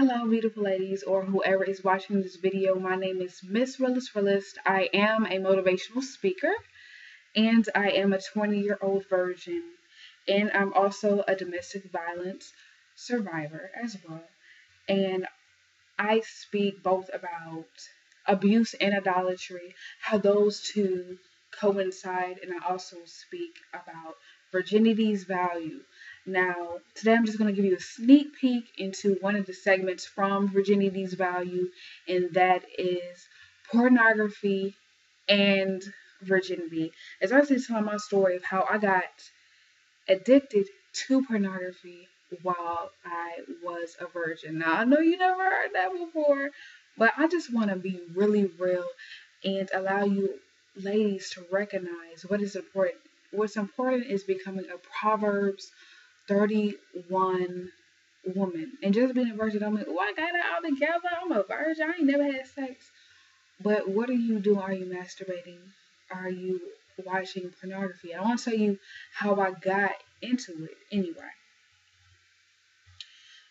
Hello, beautiful ladies, or whoever is watching this video. My name is Miss Realest Realist. I am a motivational speaker, and I am a 20 year old virgin, and I'm also a domestic violence survivor as well. And I speak both about abuse and idolatry, how those two coincide, and I also speak about virginity's value now, today I'm just going to give you a sneak peek into one of the segments from Virginity's Value, and that is pornography and virginity. It's actually telling my story of how I got addicted to pornography while I was a virgin. Now, I know you never heard that before, but I just want to be really real and allow you ladies to recognize what is important. What's important is becoming a Proverbs 31 woman. And just being a virgin, I'm like, oh, I got it all together. I'm a virgin. I ain't never had sex. But what are you doing? Are you masturbating? Are you watching pornography? I want to tell you how I got into it anyway.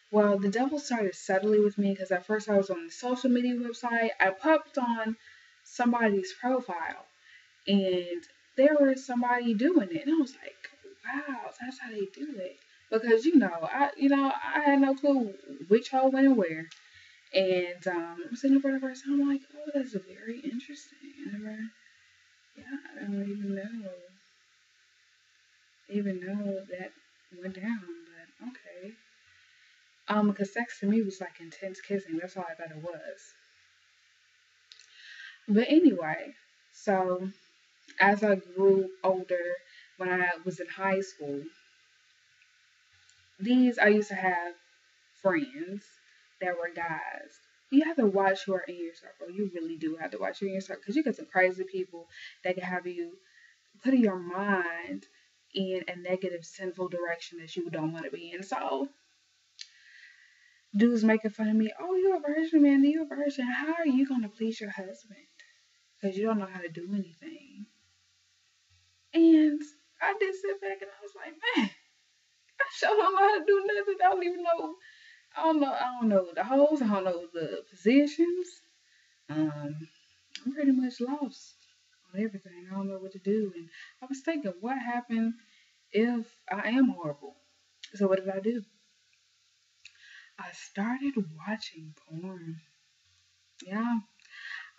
Well, the devil started subtly with me because at first I was on the social media website. I popped on somebody's profile and there was somebody doing it. And I was like, wow, that's how they do it because you know, I you know, I had no clue which hole went where. And um, I'm sitting for the first time, I'm like, oh, that's very interesting. I never, yeah, I don't even know, even know that went down, but okay. Um, because sex to me was like intense kissing. That's all I thought it was. But anyway, so as I grew older, when I was in high school, these I used to have friends that were guys. You have to watch who are in your circle. You really do have to watch who are in your circle because you get some crazy people that can have you put your mind in a negative, sinful direction that you don't want to be in. So, dudes making fun of me. Oh, you're a virgin, man. You're a virgin. How are you going to please your husband? Because you don't know how to do anything. And I did sit back and I was like, man, I sure don't how to do nothing. I don't even know. I don't know. I don't know the holes. I don't know the positions. Um, I'm pretty much lost on everything. I don't know what to do. And I was thinking, what happened if I am horrible? So what did I do? I started watching porn. Yeah.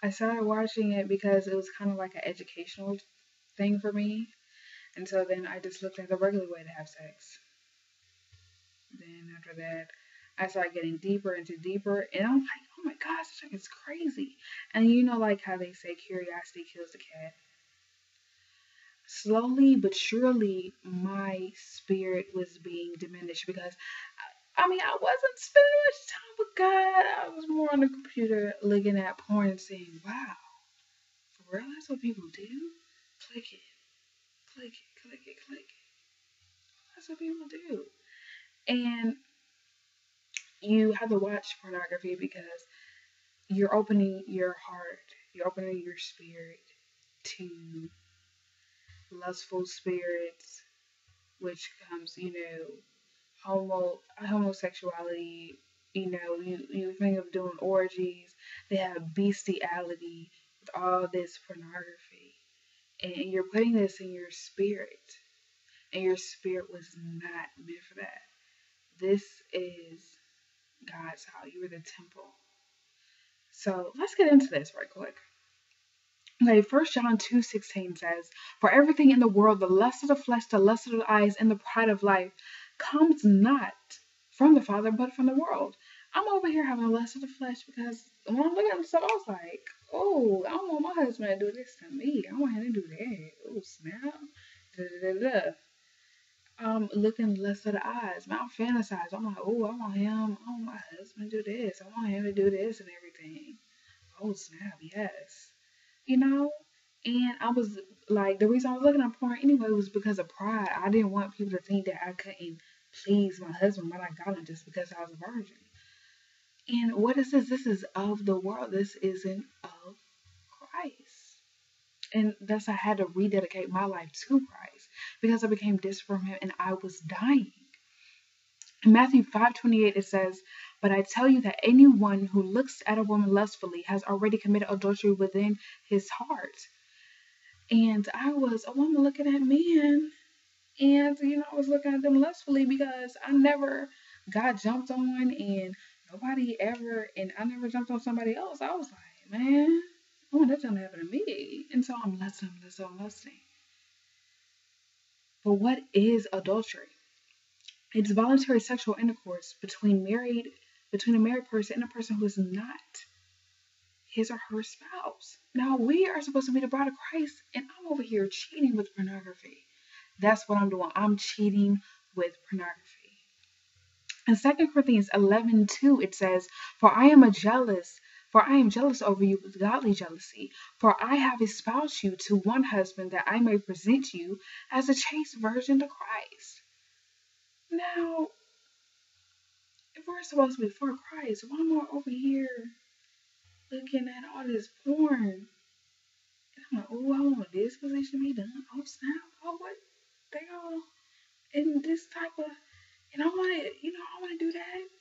I started watching it because it was kind of like an educational thing for me. And so then I just looked at the regular way to have sex. After that, I started getting deeper into deeper, and I'm like, oh my gosh, this is crazy. And you know, like how they say curiosity kills the cat. Slowly but surely, my spirit was being diminished because, I mean, I wasn't spending oh much time with God. I was more on the computer looking at porn and saying, wow, for real, that's what people do? Click it, click it, click it, click it. That's what people do. And you have to watch pornography because you're opening your heart, you're opening your spirit to lustful spirits, which comes, you know, homo homosexuality. You know, you you think of doing orgies. They have bestiality with all this pornography, and you're putting this in your spirit, and your spirit was not meant for that. This is God's house. You are the temple. So let's get into this right quick. Okay, First John 2 16 says, For everything in the world, the lust of the flesh, the lust of the eyes, and the pride of life comes not from the Father, but from the world. I'm over here having a lust of the flesh because when I'm looking at stuff, I was like, oh, I don't want my husband to do this to me. I want him to do that. Oh, snap. Da, da, da, um looking less of the eyes. Man, I fantasize. I'm like, oh, I want him. I want my husband to do this. I want him to do this and everything. Oh snap, yes. You know? And I was like, the reason I was looking at porn anyway was because of pride. I didn't want people to think that I couldn't please my husband when I got him just because I was a virgin. And what is this? This is of the world. This isn't of Christ. And thus I had to rededicate my life to Christ because I became distant from him and I was dying. In Matthew 5:28 it says, "But I tell you that anyone who looks at a woman lustfully has already committed adultery within his heart." And I was a woman looking at men, and you know, I was looking at them lustfully because I never got jumped on and nobody ever and I never jumped on somebody else. I was like, man, I want that to happen to me. And so I'm lusting, I'm lusting, I'm lusting. But what is adultery? It's voluntary sexual intercourse between married between a married person and a person who is not his or her spouse. Now we are supposed to be the bride of Christ, and I'm over here cheating with pornography. That's what I'm doing. I'm cheating with pornography. In 2 Corinthians 11 2, it says, For I am a jealous, for I am jealous over you with godly jealousy. For I have espoused you to one husband that I may present you as a chaste virgin to Christ. Now, if we're supposed to be for Christ, why am I over here looking at all this porn? And I'm like, oh, I want this position be done. Oh, snap. Oh, what? They all in this type of, and I want to, you know, I want to do that.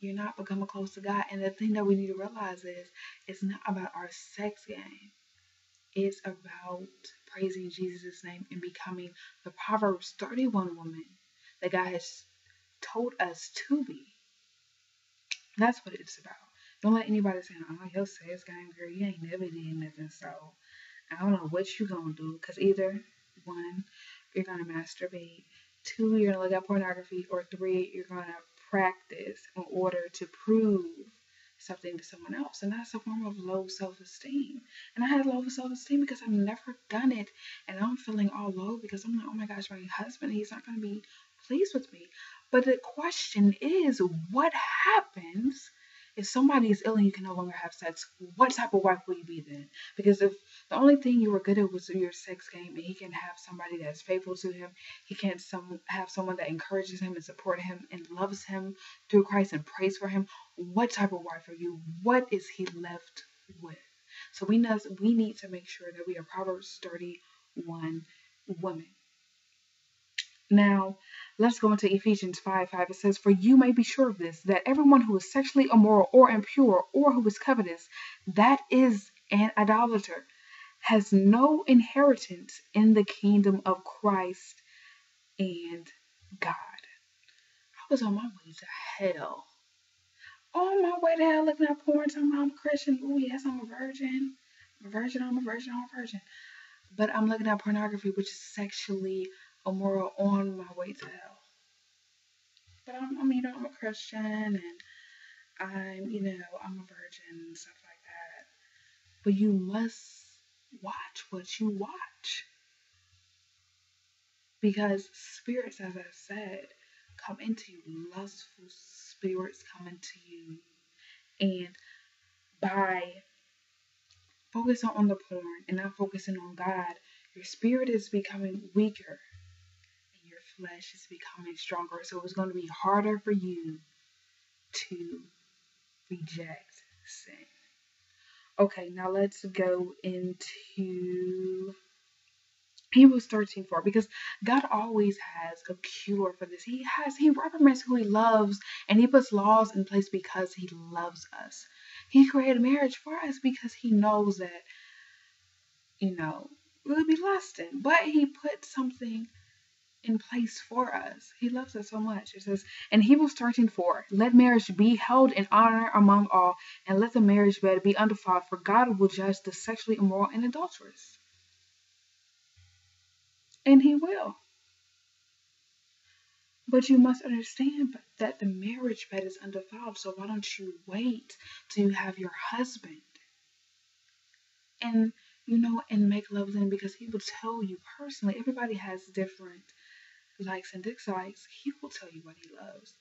You're not becoming close to God. And the thing that we need to realize is it's not about our sex game. It's about praising Jesus' name and becoming the Proverbs 31 woman that God has told us to be. That's what it's about. Don't let anybody say, oh, your sex game, girl, you ain't never did nothing, so I don't know what you're gonna do. Because either, one, you're gonna masturbate, two, you're gonna look at pornography, or three, you're gonna practice in order to prove something to someone else. And that's a form of low self esteem. And I had low self esteem because I've never done it. And I'm feeling all low because I'm like, oh my gosh, my husband, he's not going to be pleased with me. But the question is, what happens if somebody is ill and you can no longer have sex? What type of wife will you be then? Because if the only thing you were good at was your sex game and he can have somebody that's faithful to him, he can some have someone that encourages him and support him and loves him through Christ and prays for him, what type of wife are you? What is he left with? So we know we need to make sure that we are Proverbs 31 women. Now, let's go into Ephesians 5 5. It says, For you may be sure of this, that everyone who is sexually immoral or impure or who is covetous, that is an idolater, has no inheritance in the kingdom of Christ and God. I was on my way to hell. On my way to hell looking at porn, talking about I'm a Christian. Oh, yes, I'm a virgin. I'm a virgin, I'm a virgin, I'm a virgin. But I'm looking at pornography, which is sexually immoral on my way to hell. But I'm, I'm, you know, I'm a Christian and I'm, you know, I'm a virgin and stuff like that. But you must watch what you watch. Because spirits, as I said, come into you. Lustful spirits come into you. And by focusing on the porn and not focusing on God, your spirit is becoming weaker flesh is becoming stronger. So it's going to be harder for you to reject sin. Okay, now let's go into Hebrews 13 4 because God always has a cure for this. He has, He reprimands who He loves and He puts laws in place because He loves us. He created marriage for us because He knows that, you know, we'll be lusting. But He put something in place for us. He loves us so much. It says in Hebrews 13 4, let marriage be held in honor among all, and let the marriage bed be undefiled, for God will judge the sexually immoral and adulterous. And He will. But you must understand that the marriage bed is undefiled, so why don't you wait till you have your husband? And you know, and make love him because he will tell you personally. Everybody has different likes and dislikes, he will tell you what he loves.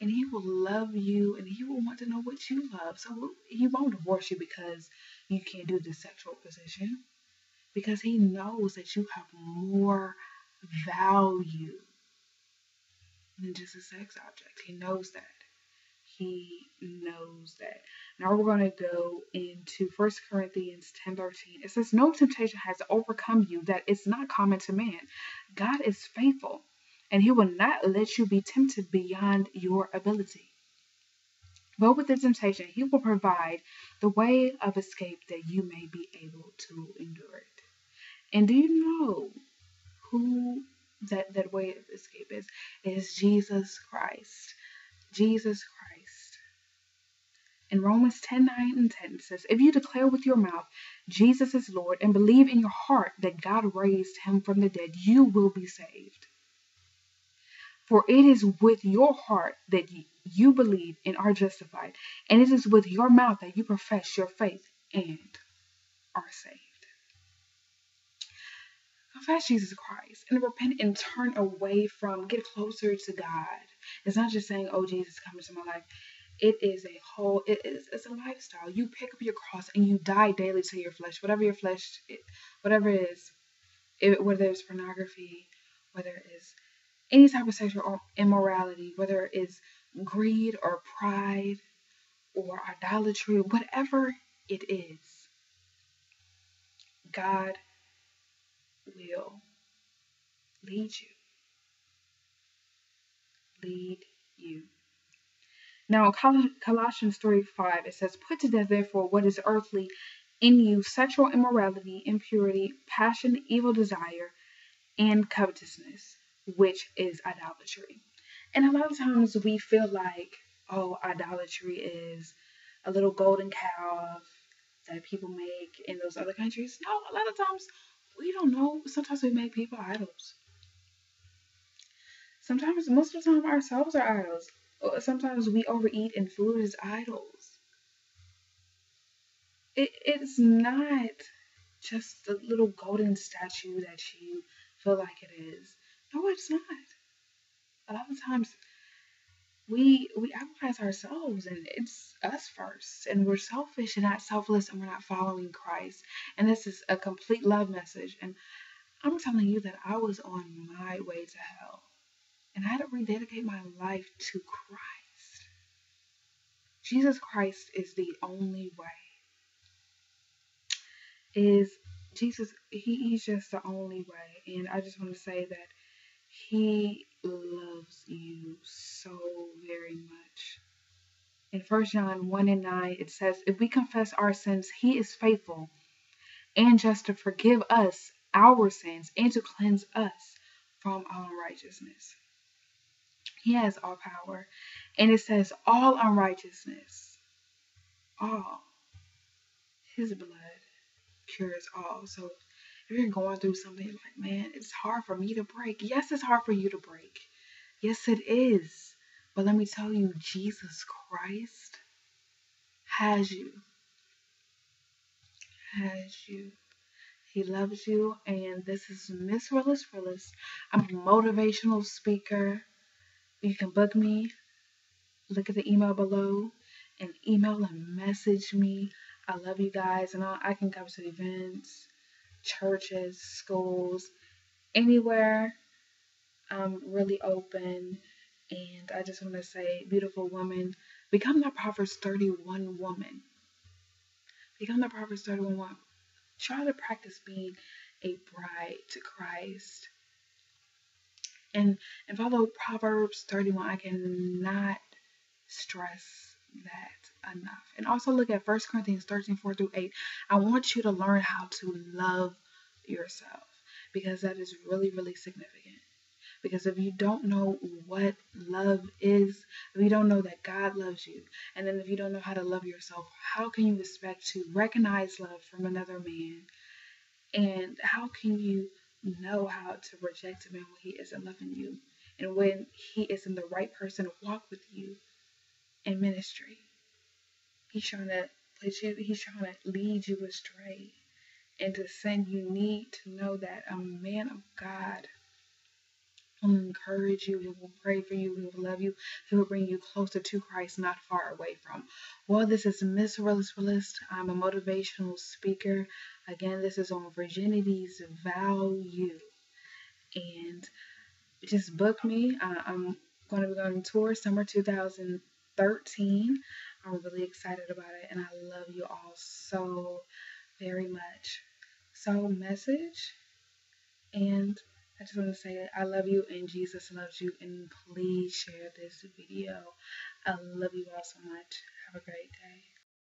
And he will love you and he will want to know what you love. So he won't divorce you because you can't do the sexual position. Because he knows that you have more value than just a sex object. He knows that. He knows that. Now we're going to go into 1 Corinthians 10 13. It says, No temptation has overcome you that is not common to man. God is faithful, and he will not let you be tempted beyond your ability. But with the temptation, he will provide the way of escape that you may be able to endure it. And do you know who that, that way of escape is? It is Jesus Christ. Jesus Christ. In Romans 10 9 and 10 it says, If you declare with your mouth Jesus is Lord and believe in your heart that God raised him from the dead, you will be saved. For it is with your heart that you believe and are justified, and it is with your mouth that you profess your faith and are saved. Confess Jesus Christ and repent and turn away from, get closer to God. It's not just saying, oh, Jesus, come into my life. It is a whole, it is it's a lifestyle. You pick up your cross and you die daily to your flesh, whatever your flesh, whatever it is, it, whether it's pornography, whether it is any type of sexual immorality, whether it is greed or pride or idolatry, whatever it is, God will lead you. Lead you. Now, in Colossians 3 5, it says, Put to death, therefore, what is earthly in you sexual immorality, impurity, passion, evil desire, and covetousness, which is idolatry. And a lot of times we feel like, oh, idolatry is a little golden calf that people make in those other countries. No, a lot of times we don't know. Sometimes we make people idols. Sometimes, most of the time, ourselves are idols. Sometimes we overeat and food is idols. It, it's not just the little golden statue that you feel like it is. No, it's not a lot of times we we idolize ourselves and it's us first and we're selfish and not selfless and we're not following christ and this is a complete love message and i'm telling you that i was on my way to hell and i had to rededicate my life to christ jesus christ is the only way is jesus he, he's just the only way and i just want to say that he loves you so very much. In 1 John 1 and 9, it says, If we confess our sins, he is faithful and just to forgive us our sins and to cleanse us from unrighteousness. He has all power. And it says, All unrighteousness, all. His blood cures all. So if you're going through something like, man, it's hard for me to break. Yes, it's hard for you to break. Yes, it is. But let me tell you, Jesus Christ has you. Has you. He loves you. And this is Miss Realest Realist. I'm a motivational speaker. You can book me. Look at the email below and email and message me. I love you guys. And I can come to events churches, schools, anywhere. I'm really open. And I just want to say, beautiful woman, become that Proverbs 31 woman. Become the Proverbs 31 woman. Try to practice being a bride to Christ. And, and follow Proverbs 31. I cannot stress that enough. And also look at 1 Corinthians 13, 4 through 8. I want you to learn how to love yourself because that is really, really significant. Because if you don't know what love is, if you don't know that God loves you, and then if you don't know how to love yourself, how can you expect to recognize love from another man? And how can you know how to reject a man when he isn't loving you? And when he isn't the right person to walk with you in ministry. He's trying to let you, he's trying to lead you astray and to send you need to know that a man of God will encourage you, he will pray for you, he will love you, he will bring you closer to Christ, not far away from. Well, this is Miss Realest Realist. I'm a motivational speaker. Again, this is on virginity's value. And just book me. I'm going to be going on tour summer 2013. I'm really excited about it and I love you all so very much. So, message, and I just want to say I love you and Jesus loves you. And please share this video. I love you all so much. Have a great